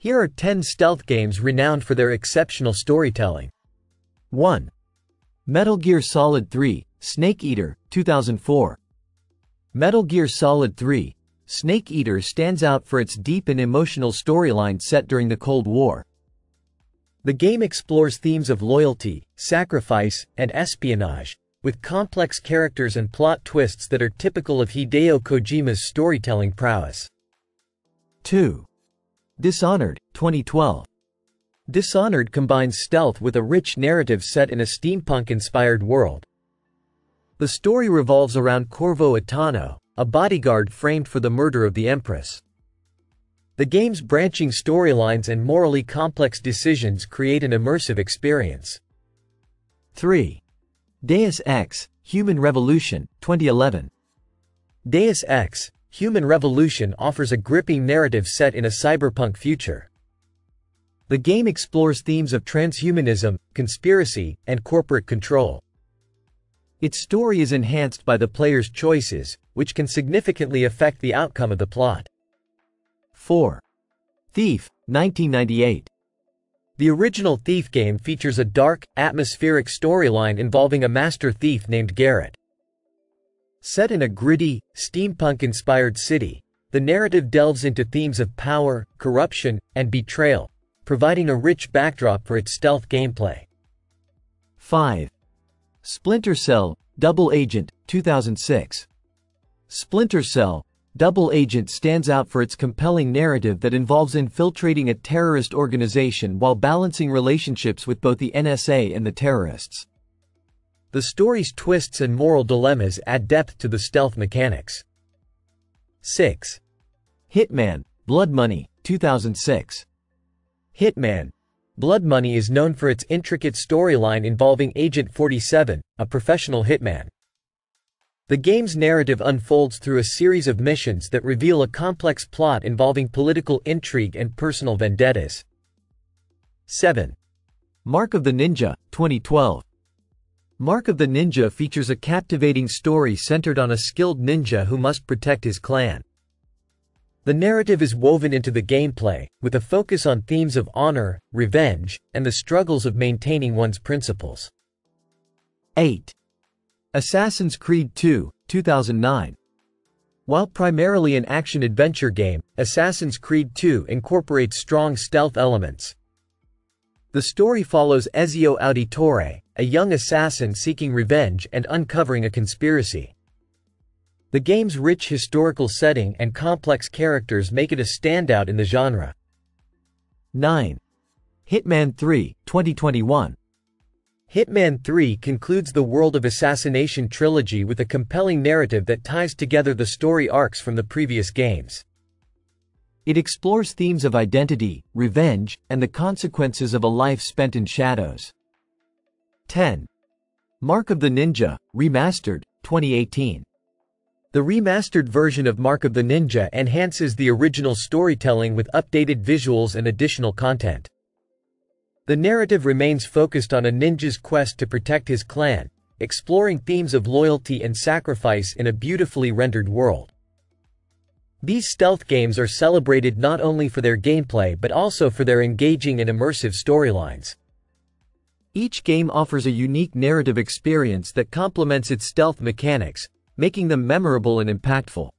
Here are 10 stealth games renowned for their exceptional storytelling. 1. Metal Gear Solid 3, Snake Eater, 2004. Metal Gear Solid 3, Snake Eater stands out for its deep and emotional storyline set during the Cold War. The game explores themes of loyalty, sacrifice, and espionage, with complex characters and plot twists that are typical of Hideo Kojima's storytelling prowess. 2. Dishonored, 2012. Dishonored combines stealth with a rich narrative set in a steampunk-inspired world. The story revolves around Corvo Attano, a bodyguard framed for the murder of the Empress. The game's branching storylines and morally complex decisions create an immersive experience. 3. Deus Ex, Human Revolution, 2011. Deus Ex, Human Revolution offers a gripping narrative set in a cyberpunk future. The game explores themes of transhumanism, conspiracy, and corporate control. Its story is enhanced by the player's choices, which can significantly affect the outcome of the plot. 4. Thief, 1998. The original Thief game features a dark, atmospheric storyline involving a master thief named Garrett. Set in a gritty, steampunk-inspired city, the narrative delves into themes of power, corruption, and betrayal, providing a rich backdrop for its stealth gameplay. 5. Splinter Cell, Double Agent, 2006. Splinter Cell, Double Agent stands out for its compelling narrative that involves infiltrating a terrorist organization while balancing relationships with both the NSA and the terrorists. The story's twists and moral dilemmas add depth to the stealth mechanics. 6. Hitman, Blood Money, 2006. Hitman, Blood Money is known for its intricate storyline involving Agent 47, a professional hitman. The game's narrative unfolds through a series of missions that reveal a complex plot involving political intrigue and personal vendettas. 7. Mark of the Ninja, 2012. Mark of the Ninja features a captivating story centered on a skilled ninja who must protect his clan. The narrative is woven into the gameplay, with a focus on themes of honor, revenge, and the struggles of maintaining one's principles. 8. Assassin's Creed 2, 2009. While primarily an action-adventure game, Assassin's Creed 2 incorporates strong stealth elements. The story follows Ezio Auditore, a young assassin seeking revenge and uncovering a conspiracy. The game's rich historical setting and complex characters make it a standout in the genre. 9. Hitman 3, 2021. Hitman 3 concludes the World of Assassination trilogy with a compelling narrative that ties together the story arcs from the previous games. It explores themes of identity, revenge, and the consequences of a life spent in shadows. 10. Mark of the Ninja, Remastered, 2018. The remastered version of Mark of the Ninja enhances the original storytelling with updated visuals and additional content. The narrative remains focused on a ninja's quest to protect his clan, exploring themes of loyalty and sacrifice in a beautifully rendered world. These stealth games are celebrated not only for their gameplay but also for their engaging and immersive storylines. Each game offers a unique narrative experience that complements its stealth mechanics, making them memorable and impactful.